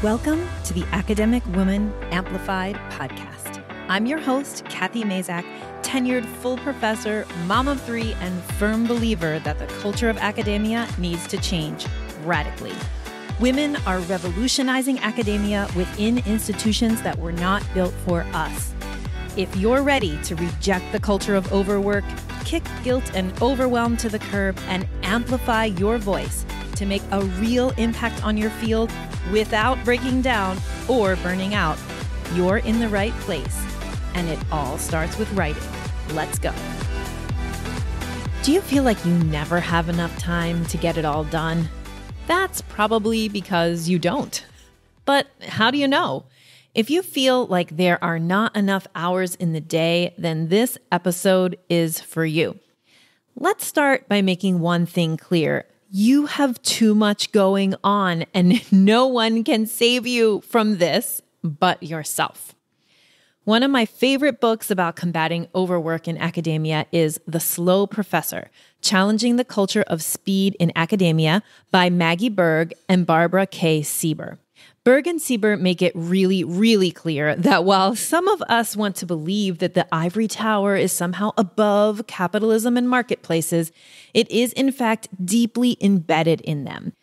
Welcome to the Academic Woman Amplified podcast. I'm your host, Cathy Mazak, tenured full professor, mom of three, and firm believer that the culture of academia needs to change radically. Women are revolutionizing academia within institutions that were not built for us. If you're ready to reject the culture of overwork, kick guilt and overwhelm to the curb, and amplify your voice to make a real impact on your field, without breaking down or burning out, you're in the right place. And it all starts with writing. Let's go. Do you feel like you never have enough time to get it all done? That's probably because you don't. But how do you know? If you feel like there are not enough hours in the day, then this episode is for you. Let's start by making one thing clear you have too much going on, and no one can save you from this but yourself. One of my favorite books about combating overwork in academia is The Slow Professor Challenging the Culture of Speed in Academia by Maggie Berg and Barbara K. Seeber. Berg and Seeber make it really, really clear that while some of us want to believe that the ivory tower is somehow above capitalism and marketplaces, it is in fact deeply embedded in them.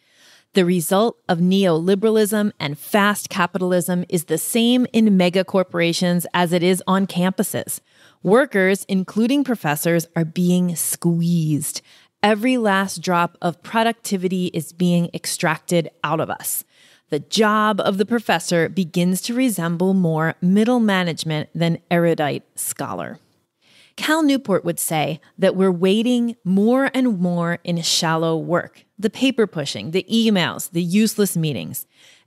The result of neoliberalism and fast capitalism is the same in mega corporations as it is on campuses. Workers, including professors, are being squeezed. Every last drop of productivity is being extracted out of us the job of the professor begins to resemble more middle management than erudite scholar. Cal Newport would say that we're wading more and more in shallow work the paper pushing, the emails, the useless meetings.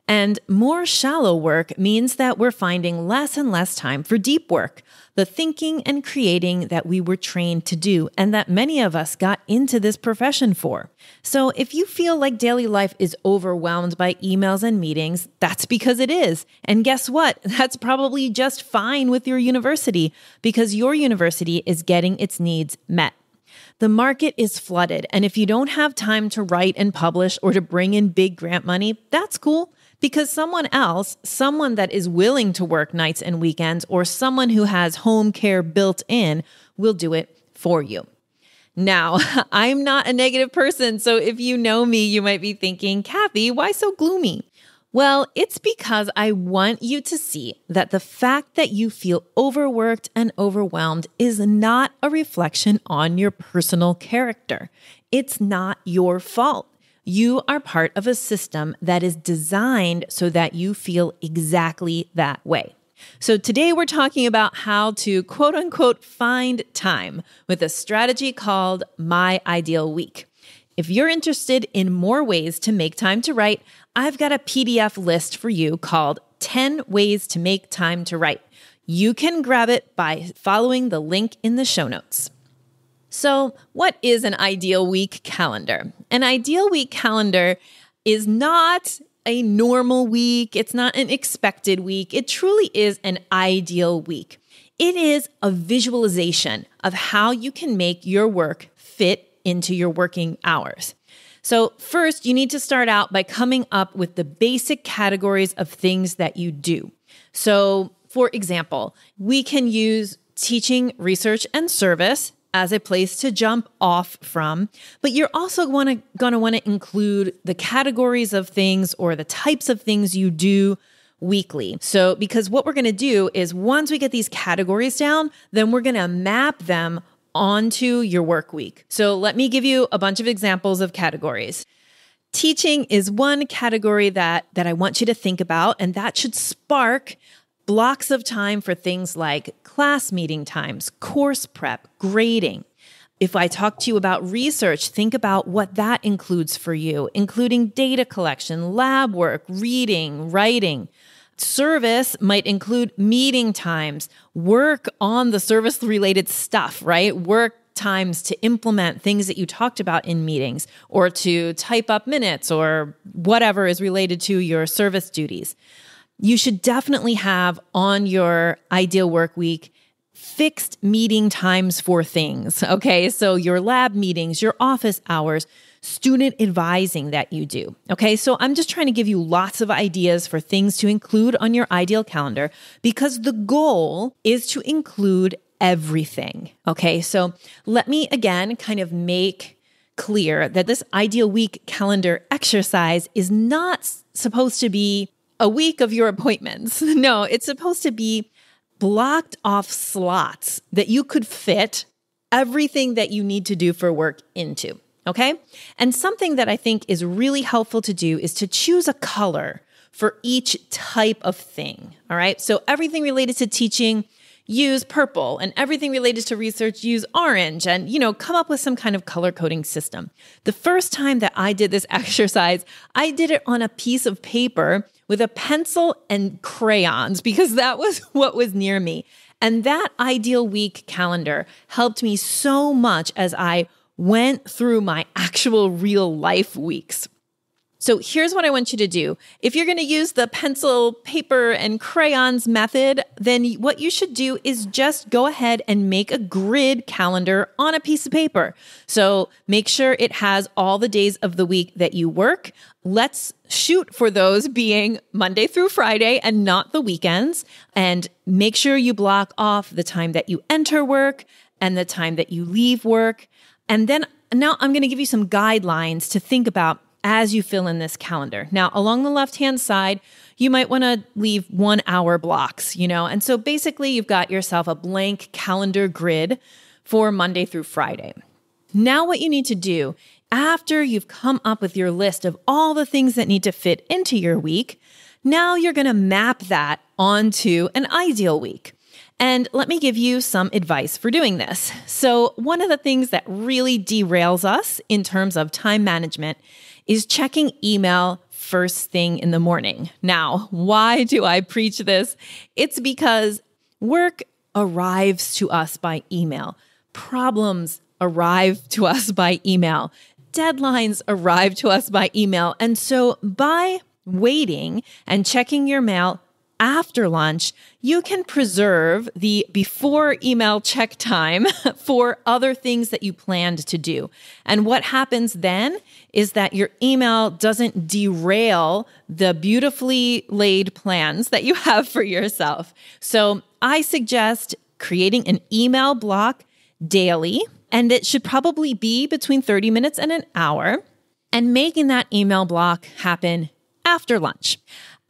And more shallow work means that we're finding less and less time for deep work, the thinking and creating that we were trained to do and that many of us got into this profession for. So if you feel like daily life is overwhelmed by emails and meetings, that's because it is. And guess what? That's probably just fine with your university because your university is getting its needs met. The market is flooded, and if you don't have time to write and publish or to bring in big grant money, that's cool because someone else, someone that is willing to work nights and weekends, or someone who has home care built in, will do it for you. Now, I'm not a negative person, so if you know me, you might be thinking, Cathy, why so gloomy? Well, it's because I want you to see that the fact that you feel overworked and overwhelmed is not a reflection on your personal character. It's not your fault. You are part of a system that is designed so that you feel exactly that way. So, today we're talking about how to quote unquote find time with a strategy called My Ideal Week. If you're interested in more ways to make time to write, I've got a PDF list for you called 10 Ways to Make Time to Write. You can grab it by following the link in the show notes. So, what is an ideal week calendar? An ideal week calendar is not a normal week, it's not an expected week. It truly is an ideal week. It is a visualization of how you can make your work fit into your working hours. So, first, you need to start out by coming up with the basic categories of things that you do. So, for example, we can use teaching, research, and service as a place to jump off from, but you're also to want to include the categories of things or the types of things you do weekly. So, because what we're to do is once we get these categories down, then we're to map them onto your work week. So, let me give you a bunch of examples of categories. Teaching is one category that that I want you to think about and that should spark blocks of time for things like class meeting times, course prep, grading. If I talk to you about research, think about what that includes for you, including data collection, lab work, reading, writing. Service might include meeting times, work on the service related stuff, right? Work times to implement things that you talked about in meetings or to type up minutes or whatever is related to your service duties you should definitely have on your ideal work week fixed meeting times for things. Okay. So your lab meetings, your office hours student advising that you do. Okay, so I'm just trying to give you lots of ideas for things to include on your ideal calendar because the goal is to include everything. Okay, so let me again kind of make clear that this ideal week calendar exercise is not supposed to be a week of your appointments. No, it's supposed to be blocked off slots that you could fit everything that you need to do for work into. Okay. And something that I think is really helpful to do is to choose a color for each type of thing. All right. So everything related to teaching, use purple and everything related to research use orange and you know come up with some kind of color coding system. The first time that I did this exercise, I did it on a piece of paper with a pencil and crayons because that was what was near me. And that ideal week calendar helped me so much as I went through my actual real life weeks. So here's what I want you to do. If you're going to use the pencil, paper, and crayons method, then what you should do is just go ahead and make a grid calendar on a piece of paper. So make sure it has all the days of the week that you work. Let's shoot for those being Monday through Friday and not the weekends. And make sure you block off the time that you enter work and the time that you leave work. And then now I'm going to give you some guidelines to think about as you fill in this calendar. Now, along the left hand side, you might want to leave one hour blocks, you know? And so basically, you've got yourself a blank calendar grid for Monday through Friday. Now, what you need to do after you've come up with your list of all the things that need to fit into your week, now you're going to map that onto an ideal week. And let me give you some advice for doing this. So, one of the things that really derails us in terms of time management is checking email first thing in the morning. Now, why do I preach this? It's because work arrives to us by email, problems arrive to us by email, deadlines arrive to us by email. And so, by waiting and checking your mail after lunch, you can preserve the before email check time for other things that you planned to do. And what happens then is that your email doesn't derail the beautifully laid plans that you have for yourself. So I suggest creating an email block daily, and it should probably be between 30 minutes and an hour, and making that email block happen after lunch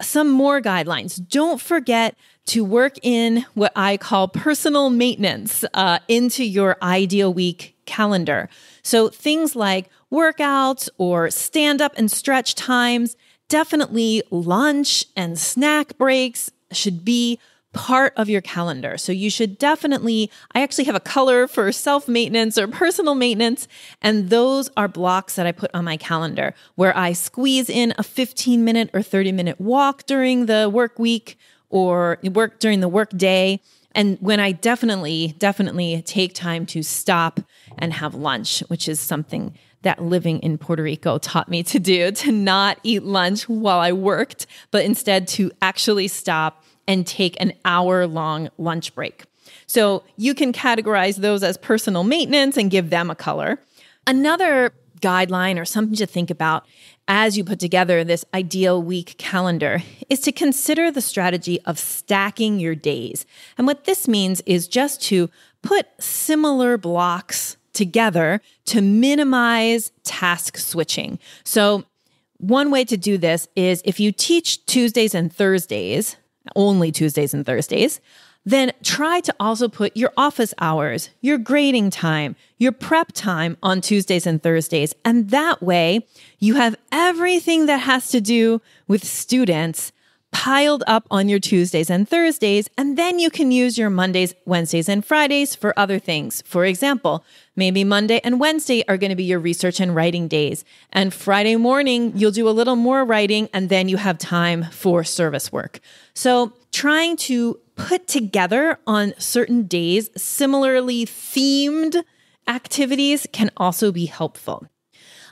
some more guidelines. Don't forget to work in what I call personal maintenance uh, into your ideal week calendar. So things like workouts or stand up and stretch times, definitely lunch and snack breaks should be part of your calendar. So you should definitely, I actually have a color for self maintenance or personal maintenance. And those are blocks that I put on my calendar where I squeeze in a 15 minute or 30 minute walk during the work week or work during the work day. And when I definitely, definitely take time to stop and have lunch, which is something that living in Puerto Rico taught me to do to not eat lunch while I worked, but instead to actually stop and take an hour long lunch break. So you can categorize those as personal maintenance and give them a color. Another guideline or something to think about as you put together this ideal week calendar is to consider the strategy of stacking your days. And what this means is just to put similar blocks together to minimize task switching. So, one way to do this is if you teach Tuesdays and Thursdays, only Tuesdays and Thursdays, then try to also put your office hours, your grading time, your prep time on Tuesdays and Thursdays. And that way, you have everything that has to do with students piled up on your Tuesdays and Thursdays, and then you can use your Mondays, Wednesdays, and Fridays for other things. For example, maybe Monday and Wednesday are going to be your research and writing days, and Friday morning you'll do a little more writing, and then you have time for service work. So, trying to put together on certain days similarly themed activities can also be helpful.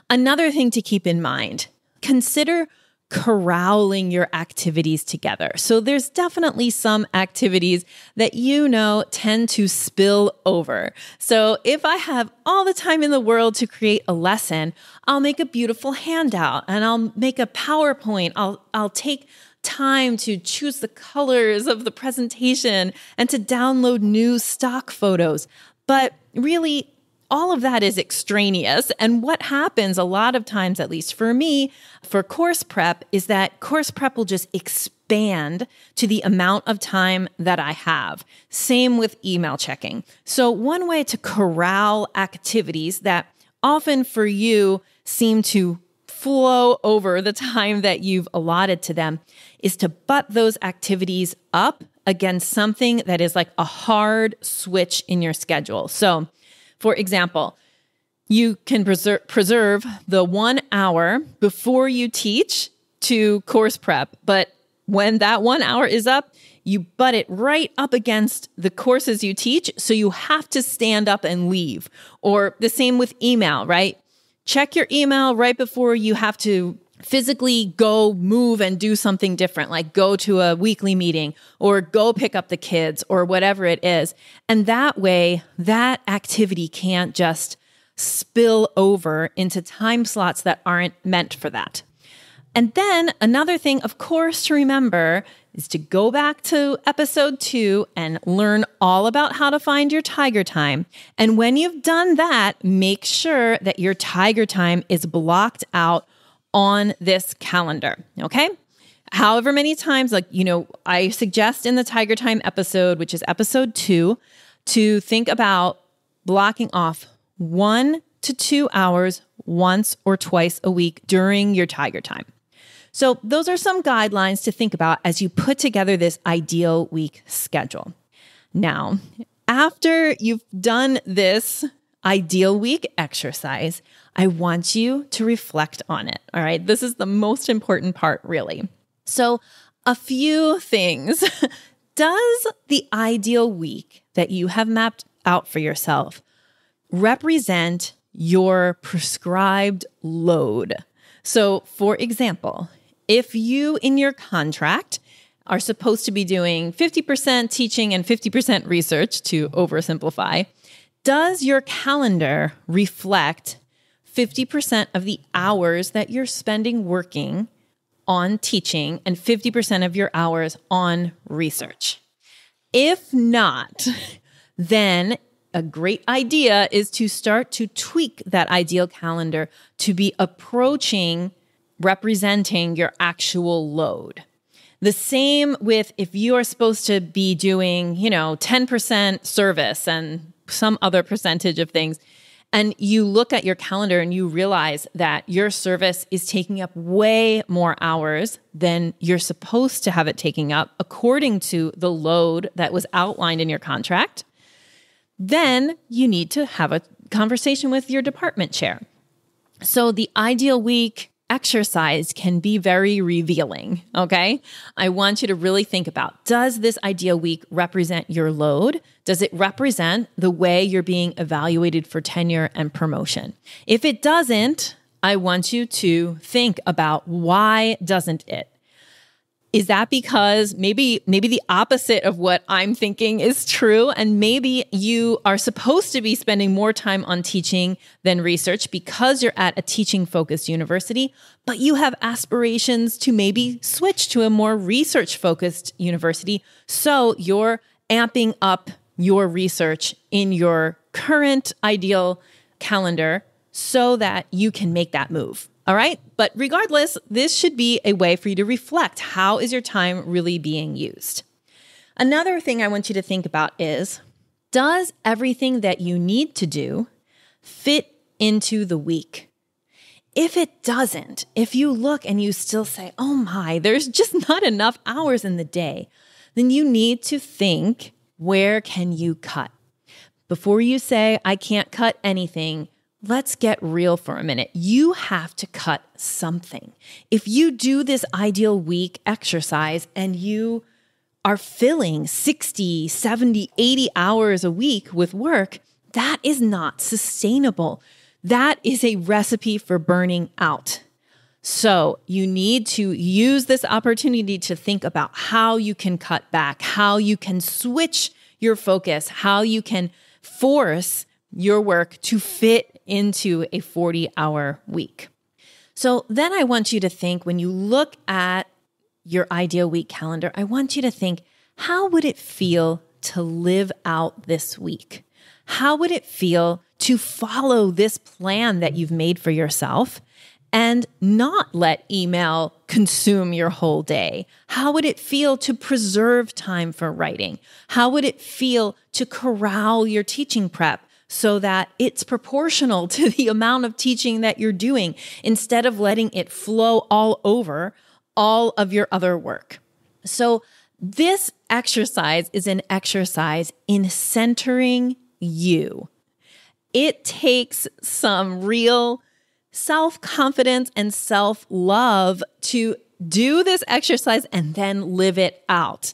Another thing to keep in mind consider corralling your activities together. So there's definitely some activities that you know tend to spill over. So if I have all the time in the world to create a lesson, I'll make a beautiful handout and I'll make a PowerPoint. I'll I'll take time to choose the colors of the presentation and to download new stock photos. But really all of that is extraneous. And what happens a lot of times, at least for me, for course prep, is that course prep will just expand to the amount of time that I have. Same with email checking. So, one way to corral activities that often for you seem to flow over the time that you've allotted to them is to butt those activities up against something that is like a hard switch in your schedule. So, for example, you can preserve, preserve the one hour before you teach to course prep, but when that one hour is up, you butt it right up against the courses you teach. So you have to stand up and leave. Or the same with email, right? Check your email right before you have to physically go move and do something different, like go to a weekly meeting or go pick up the kids or whatever it is. And that way, that activity can't just spill over into time slots that aren't meant for that. And then another thing, of course, to remember is to go back to episode two and learn all about how to find your tiger time. And when you've done that, make sure that your tiger time is blocked out on this calendar. Okay. However, many times, like, you know, I suggest in the Tiger Time episode, which is episode two, to think about blocking off one to two hours once or twice a week during your Tiger Time. So, those are some guidelines to think about as you put together this ideal week schedule. Now, after you've done this ideal week exercise, I want you to reflect on it. All right. This is the most important part, really. So, a few things. Does the ideal week that you have mapped out for yourself represent your prescribed load? So, for example, if you in your contract are supposed to be doing 50% teaching and 50% research to oversimplify, does your calendar reflect 50% of the hours that you're spending working on teaching and 50% of your hours on research? If not, then a great idea is to start to tweak that ideal calendar to be approaching representing your actual load. The same with if you are supposed to be doing, you know, 10% service and some other percentage of things. And you look at your calendar and you realize that your service is taking up way more hours than you're supposed to have it taking up according to the load that was outlined in your contract. Then you need to have a conversation with your department chair. So, the ideal week exercise can be very revealing. Okay. I want you to really think about does this ideal week represent your load? Does it represent the way you're being evaluated for tenure and promotion? If it doesn't, I want you to think about why doesn't it? Is that because maybe maybe the opposite of what I'm thinking is true and maybe you are supposed to be spending more time on teaching than research because you're at a teaching focused university, but you have aspirations to maybe switch to a more research focused university, so you're amping up your research in your current ideal calendar so that you can make that move. All right. But regardless, this should be a way for you to reflect how is your time really being used? Another thing I want you to think about is does everything that you need to do fit into the week? If it doesn't, if you look and you still say, oh my, there's just not enough hours in the day, then you need to think where can you cut? Before you say, I can't cut anything, let's get real for a minute. You have to cut something. If you do this ideal week exercise and you are filling 60, 70, 80 hours a week with work, that is not sustainable. That is a recipe for burning out. So, you need to use this opportunity to think about how you can cut back, how you can switch your focus, how you can force your work to fit into a 40 hour week. So, then I want you to think when you look at your ideal week calendar, I want you to think how would it feel to live out this week? How would it feel to follow this plan that you've made for yourself and not let email consume your whole day? How would it feel to preserve time for writing? How would it feel to corral your teaching prep so that it's proportional to the amount of teaching that you're doing instead of letting it flow all over all of your other work? So, this exercise is an exercise in centering you. It takes some real self confidence and self love to do this exercise and then live it out.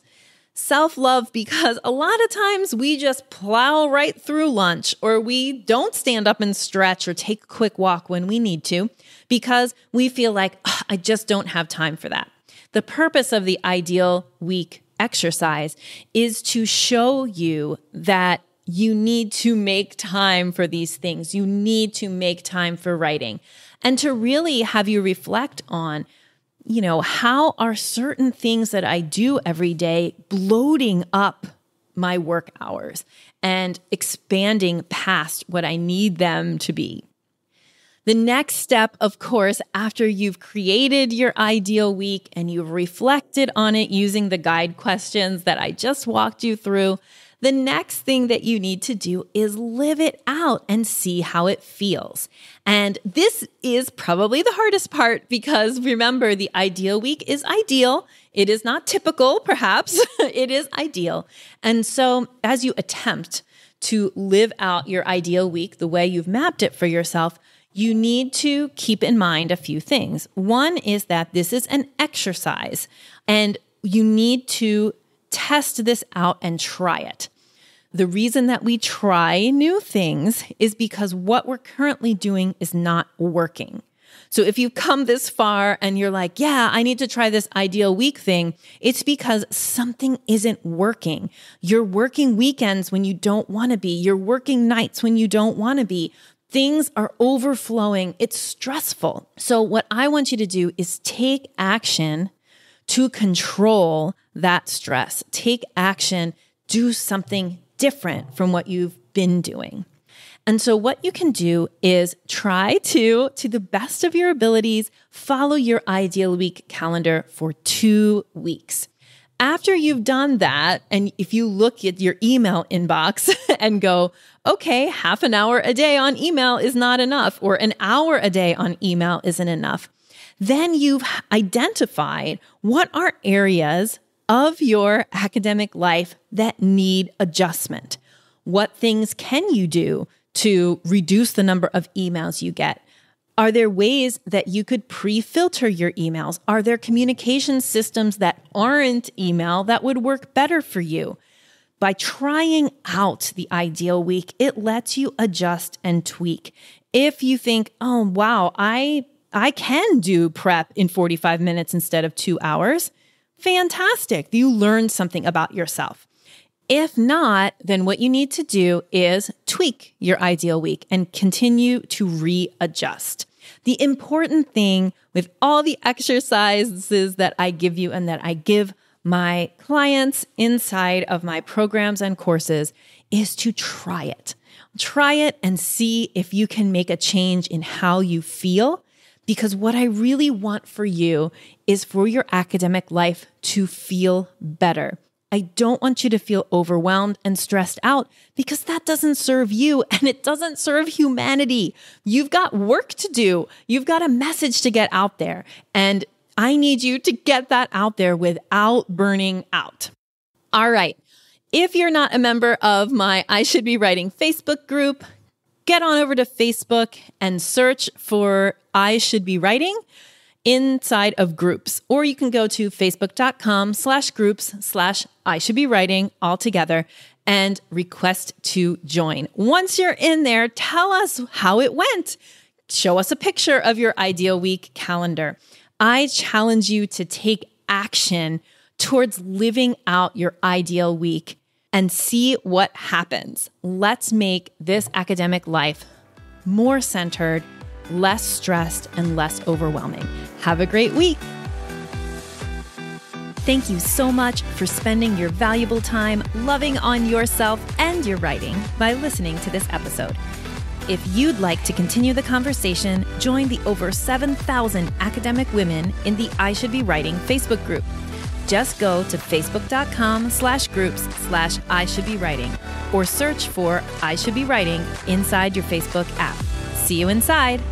Self love because a lot of times we just plow right through lunch or we don't stand up and stretch or take a quick walk when we need to because we feel like, I just don't have time for that. The purpose of the ideal week exercise is to show you that you need to make time for these things. You need to make time for writing and to really have you reflect on, you know, how are certain things that I do every day bloating up my work hours and expanding past what I need them to be. The next step, of course, after you've created your ideal week and you've reflected on it using the guide questions that I just walked you through, the next thing that you need to do is live it out and see how it feels. And this is probably the hardest part because remember, the ideal week is ideal. It is not typical, perhaps, it is ideal. And so, as you attempt to live out your ideal week the way you've mapped it for yourself, you need to keep in mind a few things. One is that this is an exercise and you need to test this out and try it. The reason that we try new things is because what we're currently doing is not working. So if you've come this far and you're like, yeah, I need to try this ideal week thing, it's because something isn't working. You're working weekends when you don't want to be. You're working nights when you don't want to be. Things are overflowing. It's stressful. So what I want you to do is take action to control that stress. Take action, do something different from what you've been doing. And so, what you can do is try to, to the best of your abilities, follow your ideal week calendar for two weeks. After you've done that, and if you look at your email inbox and go, okay, half an hour a day on email is not enough, or an hour a day on email isn't enough, then you've identified what are areas of your academic life that need adjustment. What things can you do to reduce the number of emails you get? Are there ways that you could pre filter your emails? Are there communication systems that aren't email that would work better for you? By trying out the ideal week, it lets you adjust and tweak. If you think, oh, wow, I, I can do prep in 45 minutes instead of two hours, fantastic. You learned something about yourself. If not, then what you need to do is tweak your ideal week and continue to readjust. The important thing with all the exercises that I give you and that I give my clients inside of my programs and courses is to try it. Try it and see if you can make a change in how you feel because what I really want for you is for your academic life to feel better. I don't want you to feel overwhelmed and stressed out because that doesn't serve you and it doesn't serve humanity. You've got work to do. You've got a message to get out there. And I need you to get that out there without burning out. All right. If you're not a member of my I Should Be Writing Facebook group, get on over to Facebook and search for I Should Be Writing inside of groups. Or you can go to facebook.com slash groups slash I should be writing all together and request to join. Once you're in there, tell us how it went. show us a picture of your ideal week calendar. I challenge you to take action towards living out your ideal week and see what happens. Let's make this academic life more centered, less stressed, and less overwhelming. Have a great week. Thank you so much for spending your valuable time loving on yourself and your writing by listening to this episode. If you'd like to continue the conversation, join the over 7,000 academic women in the I Should Be Writing Facebook group. Just go to facebook.com slash groups slash I Should Be Writing or search for I Should Be Writing inside your Facebook app. See you inside.